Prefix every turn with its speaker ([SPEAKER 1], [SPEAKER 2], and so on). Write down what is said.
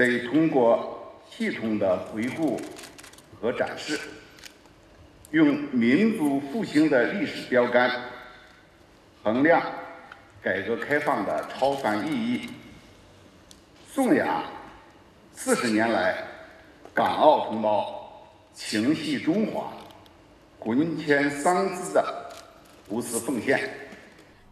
[SPEAKER 1] 得通过系统的回顾和展示，用民族复兴的历史标杆衡量改革开放的超凡意义，颂扬四十年来港澳同胞情系中华、魂牵桑梓的无私奉
[SPEAKER 2] 献。